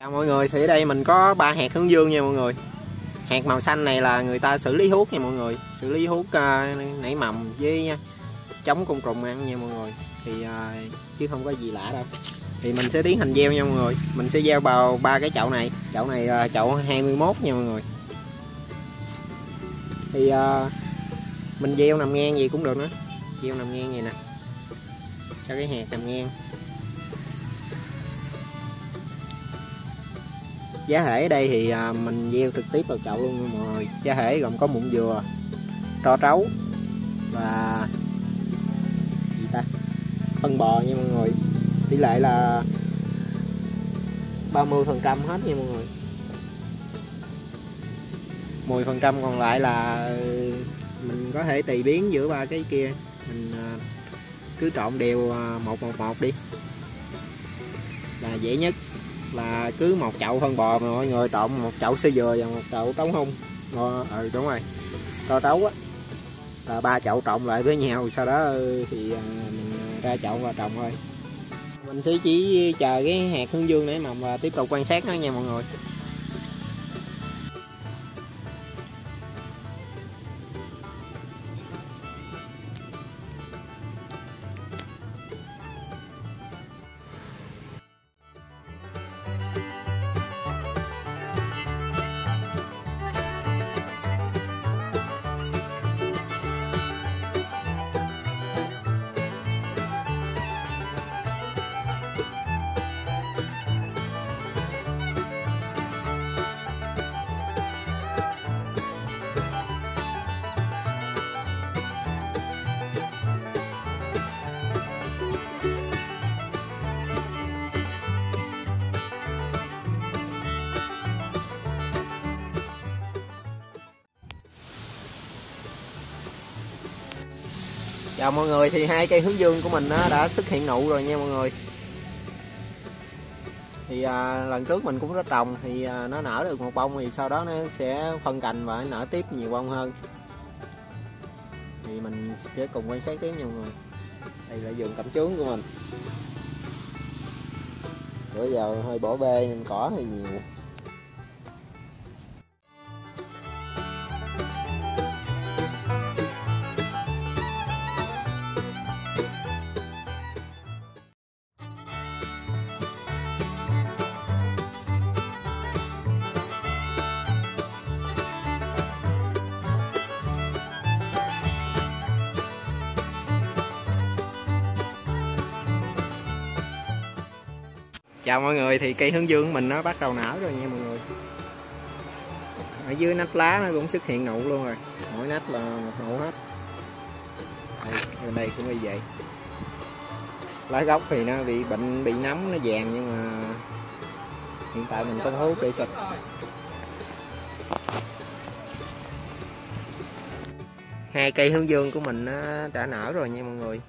Chào mọi người, thì ở đây mình có ba hạt hướng dương nha mọi người. Hạt màu xanh này là người ta xử lý hút nha mọi người. Xử lý hút uh, à, nảy mầm với chống côn trùng ăn nha mọi người. Thì uh, chứ không có gì lạ đâu. Thì mình sẽ tiến hành gieo nha mọi người. Mình sẽ gieo vào ba cái chậu này. Chậu này uh, chậu 21 nha mọi người. Thì uh, mình gieo nằm ngang gì cũng được nữa. Gieo nằm ngang vậy nè. Cho cái hạt nằm ngang. Giá thể ở đây thì à, mình gieo trực tiếp vào chậu luôn mọi người. Giá thể gồm có mụn dừa, tro trấu và gì ta? Phân bò nha mọi người. Tỷ lệ là 30 phần trăm hết nha mọi người. 10 phần trăm còn lại là ừ, mình có thể tùy biến giữa ba cái kia. Mình à, cứ trộn đều à, một một một đi. Là dễ nhất là cứ một chậu phân bò mà mọi người trộn một chậu sơ dừa và một chậu trống hung. Ờ, ừ đúng rồi. To trấu á, là ba chậu trộn lại với nhau, sau đó ừ, thì à, mình à, ra chậu và trồng thôi. Mình sẽ chỉ chờ cái hạt hướng dương để mầm và tiếp tục quan sát nó nha mọi người. Chào mọi người thì hai cây hướng dương của mình đã xuất hiện nụ rồi nha mọi người. Thì à, lần trước mình cũng đã trồng thì à, nó nở được một bông thì sau đó nó sẽ phân cành và nở tiếp nhiều bông hơn. Thì mình sẽ cùng quan sát tiếp nha mọi người. Đây là vườn cẩm chướng của mình. Bữa giờ hơi bỏ bê nên cỏ hơi nhiều. Chào mọi người thì cây hướng dương của mình nó bắt đầu nở rồi nha mọi người. Ở dưới nách lá nó cũng xuất hiện nụ luôn rồi. Mỗi nách là một nụ hết. Đây, bên đây cũng như vậy. Lá gốc thì nó bị bệnh bị nấm nó vàng nhưng mà hiện tại mình có thuốc để xịt. Hai cây hướng dương của mình nó đã nở rồi nha mọi người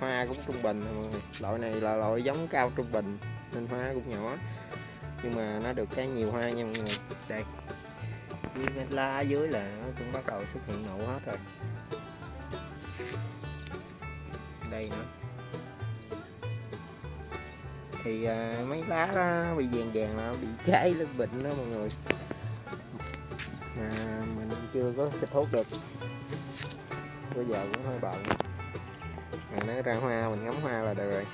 hoa cũng trung bình. Mọi người loại này là loại giống cao trung bình nên hoa cũng nhỏ. Nhưng mà nó được cái nhiều hoa nha mọi người. Đây với lá dưới là nó cũng bắt đầu xuất hiện nụ hết rồi. Đây nữa. Thì à, mấy lá đó bị vàng vàng nó bị cháy lên bệnh đó mọi người. Mà mình chưa có xịt thuốc được. Bây giờ cũng hơi bận à, nó ra hoa mình ngắm hoa là được rồi.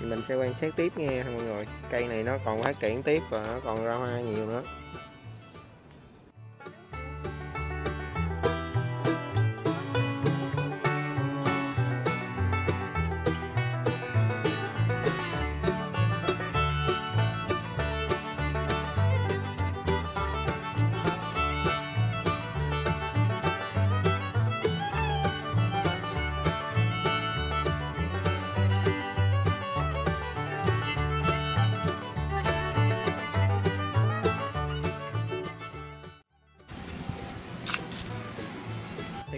Thì mình sẽ quan sát tiếp nghe mọi người. Cây này nó còn phát triển tiếp và nó còn ra hoa nhiều nữa.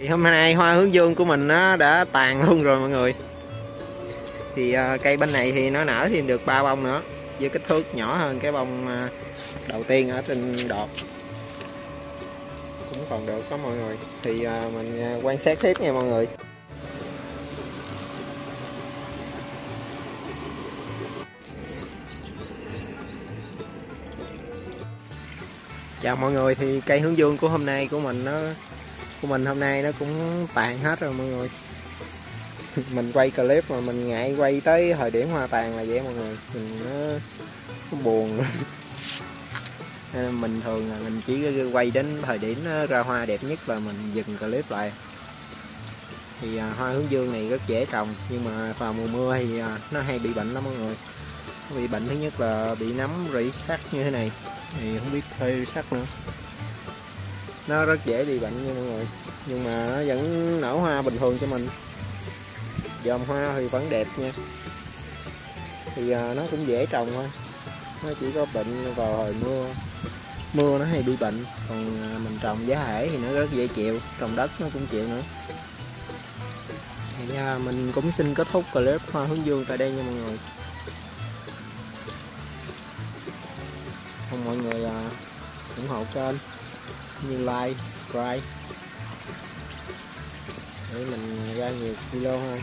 hôm nay hoa hướng dương của mình nó đã tàn luôn rồi mọi người. Thì uh, cây bên này thì nó nở thêm được ba bông nữa với kích thước nhỏ hơn cái bông uh, đầu tiên ở trên đọt. Cũng còn được đó mọi người. Thì uh, mình uh, quan sát tiếp nha mọi người. Chào mọi người thì cây hướng dương của hôm nay của mình nó của mình hôm nay nó cũng tàn hết rồi mọi người. Mình quay clip mà mình ngại quay tới thời điểm hoa tàn là vậy mọi người. Mình nó, nó buồn. Mình thường là mình chỉ quay đến thời điểm ra hoa đẹp nhất là mình dừng clip lại. Thì à, hoa hướng dương này rất dễ trồng nhưng mà vào mùa mưa thì à, nó hay bị bệnh lắm mọi người. Bị bệnh thứ nhất là bị nấm rỉ sắt như thế này. Thì không biết thuê sắt nữa nó rất dễ bị bệnh nha mọi người. Nhưng mà nó vẫn nở hoa bình thường cho mình. Dòm hoa thì vẫn đẹp nha. Thì à, nó cũng dễ trồng thôi. Nó chỉ có bệnh vào hồi mưa. Mưa nó hay bị bệnh. Còn à, mình trồng giá hải thì nó rất dễ chịu. Trồng đất nó cũng chịu nữa. Thì à, mình cũng xin kết thúc clip hoa hướng dương tại đây nha mọi người. Mong mọi người à, ủng hộ kênh như like subscribe. Để mình ra nhiều video hơn.